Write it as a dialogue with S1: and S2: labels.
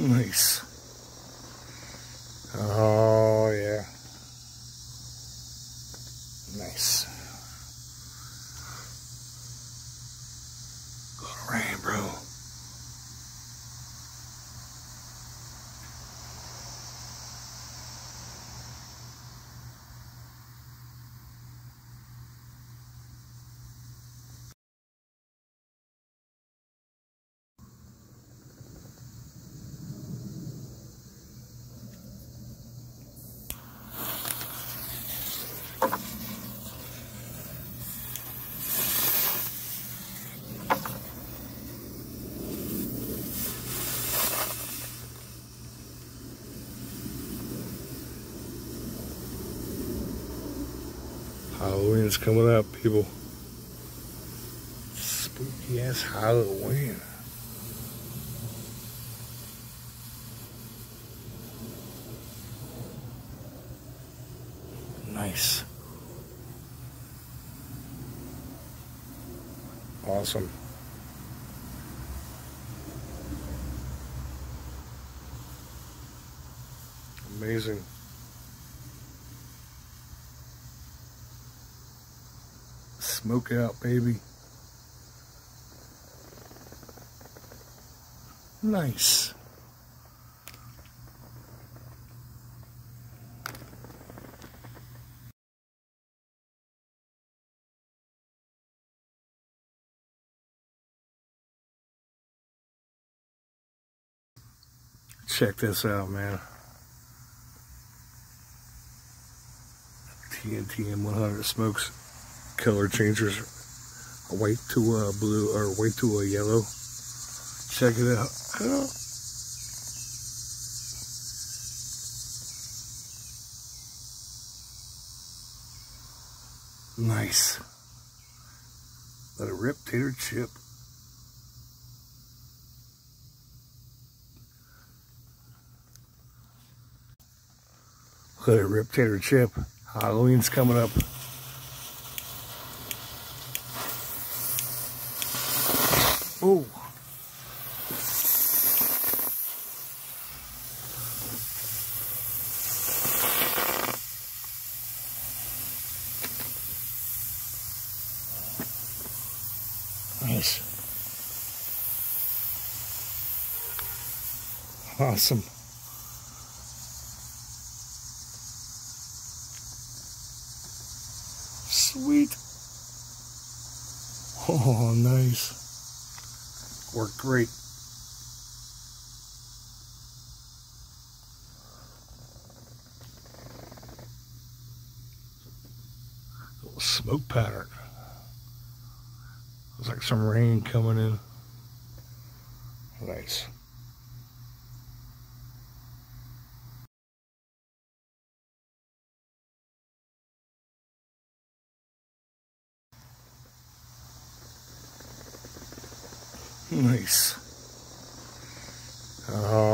S1: Nice. Oh, yeah. Nice. Gonna rain, bro. Halloween is coming up, people. Spooky ass Halloween. Nice. Awesome. Amazing. Smoke out, baby. Nice. Check this out, man. TNT M100 smokes color changers a white to a blue or white to a yellow. Check it out. Nice. Let it rip tater chip. Let it rip tater chip. Halloween's coming up Oh. Nice. Awesome. Sweet. Oh, nice. Worked great. Little smoke pattern. Looks like some rain coming in. Nice. Nice. Oh,